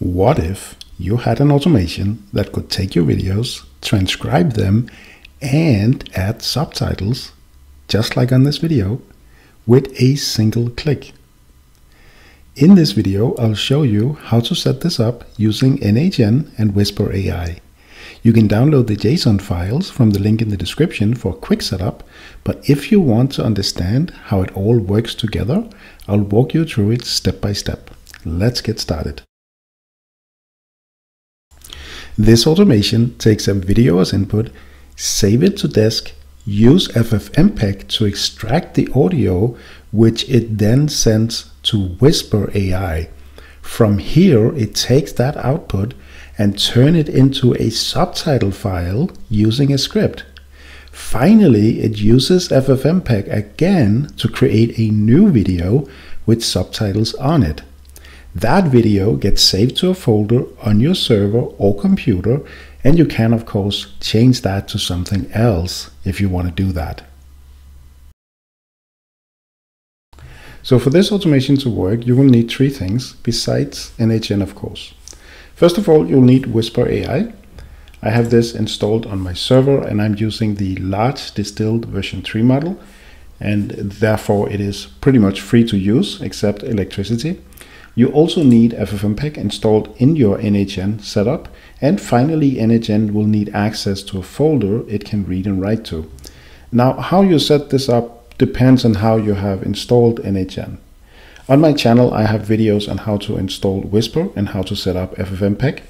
What if you had an automation that could take your videos, transcribe them, and add subtitles, just like on this video, with a single click? In this video, I'll show you how to set this up using N8N and Whisper AI. You can download the JSON files from the link in the description for quick setup, but if you want to understand how it all works together, I'll walk you through it step by step. Let's get started. This automation takes a video as input, save it to desk, use FFmpeg to extract the audio, which it then sends to Whisper AI. From here, it takes that output and turn it into a subtitle file using a script. Finally, it uses FFmpeg again to create a new video with subtitles on it. That video gets saved to a folder on your server or computer, and you can, of course, change that to something else if you want to do that. So for this automation to work, you will need three things besides N8N, of course. First of all, you'll need Whisper AI. I have this installed on my server and I'm using the large distilled version 3 model and therefore it is pretty much free to use except electricity. You also need FFmpeg installed in your N8N setup. And finally, N8N will need access to a folder it can read and write to. Now, how you set this up depends on how you have installed N8N. On my channel, I have videos on how to install Whisper and how to set up FFmpeg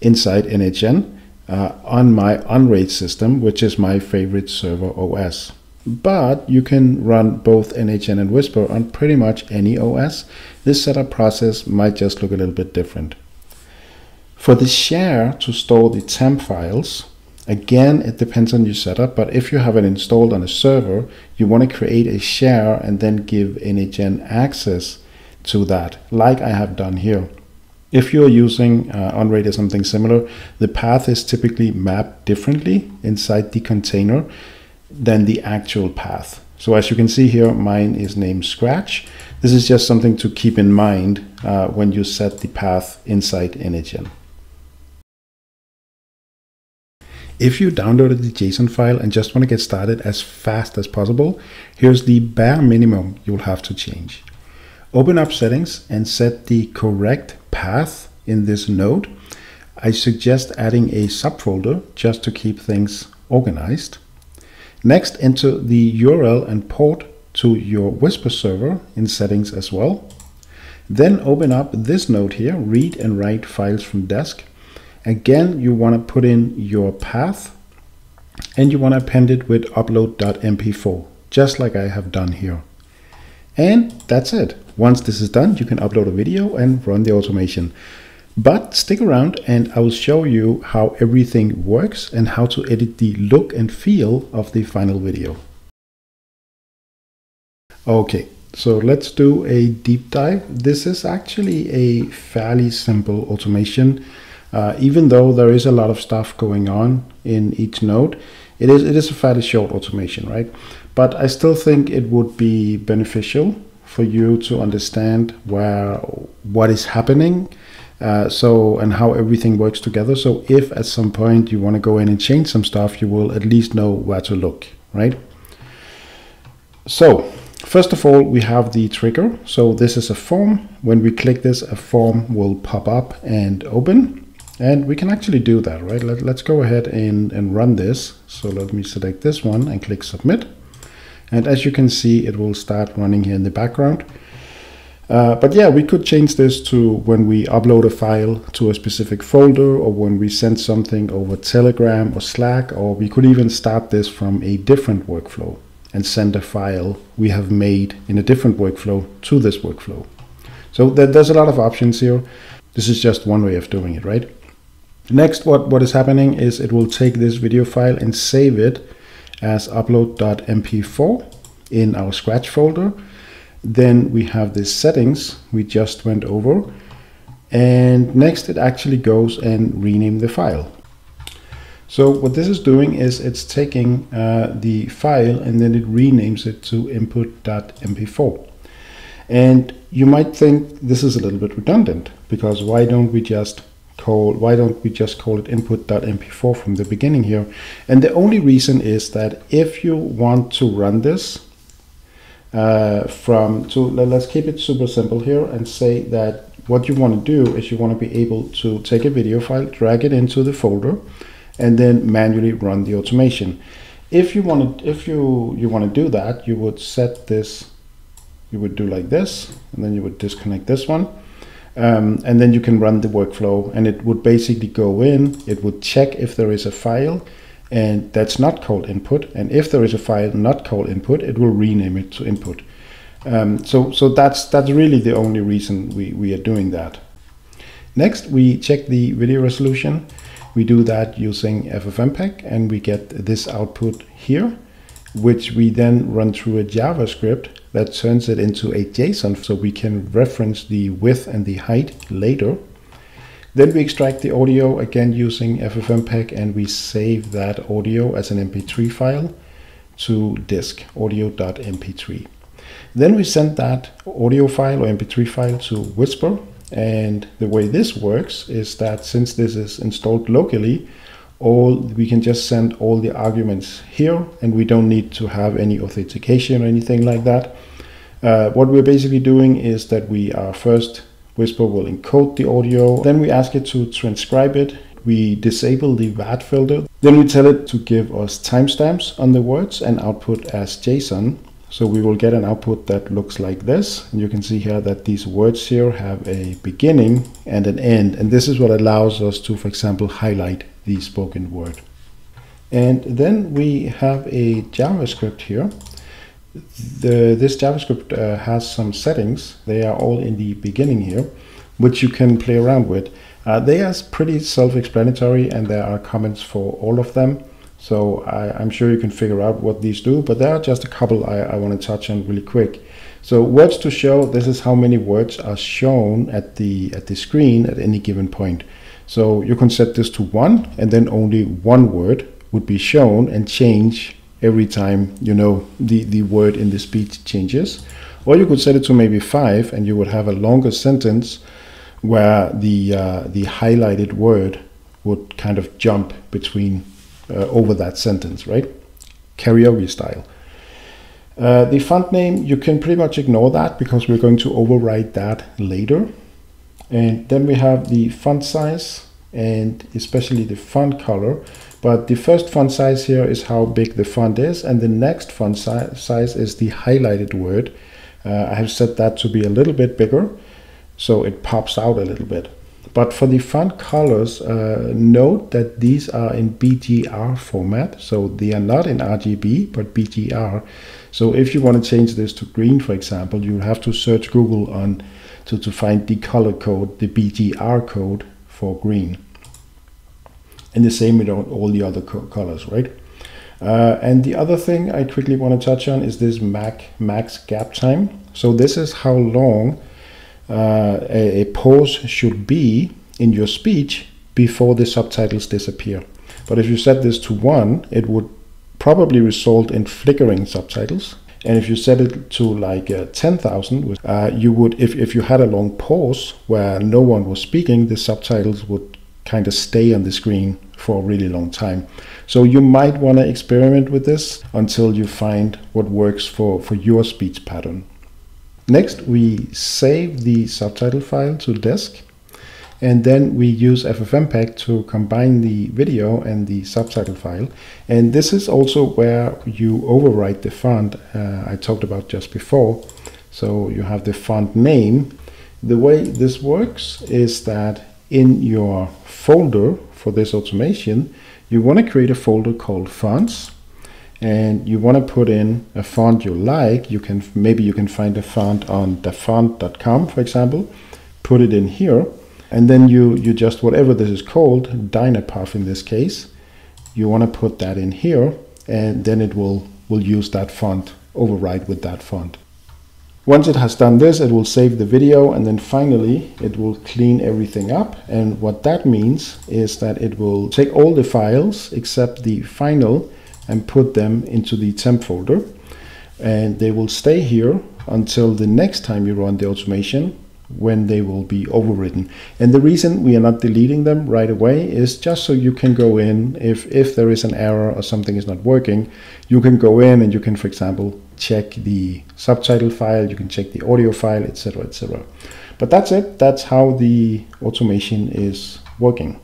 inside N8N uh, on my Unraid system, which is my favorite server OS but you can run both N8N and Whisper on pretty much any OS. This setup process might just look a little bit different. For the share to store the temp files, again, it depends on your setup, but if you have it installed on a server, you want to create a share and then give N8N access to that, like I have done here. If you're using uh, Unraid or something similar, the path is typically mapped differently inside the container than the actual path. So as you can see here, mine is named Scratch. This is just something to keep in mind uh, when you set the path inside N8N. If you downloaded the JSON file and just want to get started as fast as possible, here's the bare minimum you'll have to change. Open up settings and set the correct path in this node. I suggest adding a subfolder just to keep things organized. Next, enter the URL and port to your Whisper server in settings as well. Then open up this node here, read and write files from desk. Again, you want to put in your path and you want to append it with upload.mp4, just like I have done here. And that's it. Once this is done, you can upload a video and run the automation. But stick around and I will show you how everything works and how to edit the look and feel of the final video. Okay, so let's do a deep dive. This is actually a fairly simple automation. Uh, even though there is a lot of stuff going on in each node, it is, it is a fairly short automation, right? But I still think it would be beneficial for you to understand where what is happening uh, so and how everything works together. So if at some point you want to go in and change some stuff, you will at least know where to look, right? So first of all, we have the trigger. So this is a form. When we click this, a form will pop up and open. And we can actually do that, right? Let, us go ahead and, and run this. So let me select this one and click submit. And as you can see, it will start running here in the background. Uh, but yeah, we could change this to when we upload a file to a specific folder or when we send something over Telegram or Slack, or we could even start this from a different workflow and send a file we have made in a different workflow to this workflow. So there's a lot of options here. This is just one way of doing it, right? Next, what, what is happening is it will take this video file and save it as upload.mp4 in our Scratch folder then we have the settings we just went over. And next it actually goes and rename the file. So what this is doing is it's taking uh, the file and then it renames it to input.mp4. And you might think this is a little bit redundant because why don't we just call why don't we just call it input.mp4 from the beginning here? And the only reason is that if you want to run this uh, from so let's keep it super simple here and say that what you want to do is you want to be able to take a video file, drag it into the folder, and then manually run the automation. If you want to, if you you want to do that, you would set this. You would do like this, and then you would disconnect this one, um, and then you can run the workflow, and it would basically go in. It would check if there is a file, and that's not called input. And if there is a file not called input, it will rename it to input. Um, so so that's that's really the only reason we, we are doing that. Next, we check the video resolution. We do that using FFmpeg and we get this output here, which we then run through a JavaScript that turns it into a JSON so we can reference the width and the height later. Then we extract the audio again using FFmpeg and we save that audio as an MP3 file to disk audio.mp3. Then we send that audio file or MP3 file to Whisper. And the way this works is that since this is installed locally, all we can just send all the arguments here and we don't need to have any authentication or anything like that. Uh, what we're basically doing is that we are first Whisper will encode the audio, then we ask it to transcribe it. We disable the VAD filter. Then we tell it to give us timestamps on the words and output as JSON. So we will get an output that looks like this. And you can see here that these words here have a beginning and an end. And this is what allows us to, for example, highlight the spoken word. And then we have a JavaScript here. The, this JavaScript uh, has some settings. They are all in the beginning here, which you can play around with. Uh, they are pretty self-explanatory and there are comments for all of them. So I, am sure you can figure out what these do, but there are just a couple I, I want to touch on really quick. So words to show, this is how many words are shown at the, at the screen at any given point. So you can set this to one and then only one word would be shown and change every time you know the, the word in the speech changes. Or you could set it to maybe five and you would have a longer sentence where the, uh, the highlighted word would kind of jump between uh, over that sentence, right? Karaoke style. Uh, the font name, you can pretty much ignore that because we're going to overwrite that later. And then we have the font size and especially the font color. But the first font size here is how big the font is. And the next font si size is the highlighted word. Uh, I have set that to be a little bit bigger so it pops out a little bit. But for the font colors, uh, note that these are in BGR format. So they are not in RGB, but BGR. So if you want to change this to green, for example, you have to search Google on to, to find the color code, the BGR code for green. And the same with all the other co colors, right? Uh, and the other thing I quickly want to touch on is this Mac max gap time. So this is how long uh, a, a pause should be in your speech before the subtitles disappear. But if you set this to 1, it would probably result in flickering subtitles. And if you set it to like uh, 10,000, uh, you would, if, if you had a long pause where no one was speaking, the subtitles would kind of stay on the screen for a really long time. So you might want to experiment with this until you find what works for, for your speech pattern. Next, we save the subtitle file to disk, and then we use FFmpeg to combine the video and the subtitle file. And this is also where you overwrite the font uh, I talked about just before. So you have the font name. The way this works is that in your folder for this automation, you want to create a folder called fonts and you want to put in a font you like, you can maybe you can find a font on dafont.com, for example, put it in here, and then you you just whatever this is called, Dynapuff in this case, you want to put that in here, and then it will will use that font, override with that font. Once it has done this, it will save the video and then finally it will clean everything up. And what that means is that it will take all the files except the final and put them into the temp folder and they will stay here until the next time you run the automation when they will be overwritten. And the reason we are not deleting them right away is just so you can go in if if there is an error or something is not working, you can go in and you can for example check the subtitle file, you can check the audio file, etc., etc. But that's it. That's how the automation is working.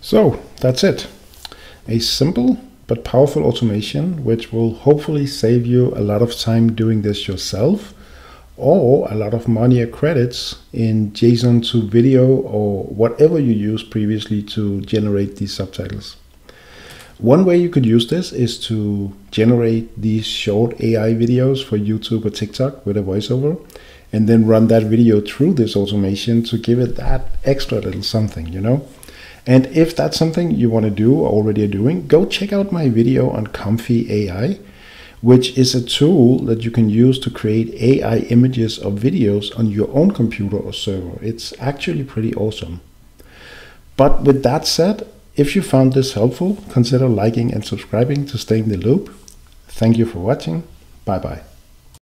So that's it. A simple but powerful automation which will hopefully save you a lot of time doing this yourself or a lot of money or credits in JSON2Video or whatever you used previously to generate these subtitles. One way you could use this is to generate these short AI videos for YouTube or TikTok with a voiceover and then run that video through this automation to give it that extra little something, you know? And if that's something you want to do or already are doing, go check out my video on ComfyUI which is a tool that you can use to create AI images or videos on your own computer or server. It's actually pretty awesome. But with that said, if you found this helpful, consider liking and subscribing to stay in the loop. Thank you for watching. Bye bye.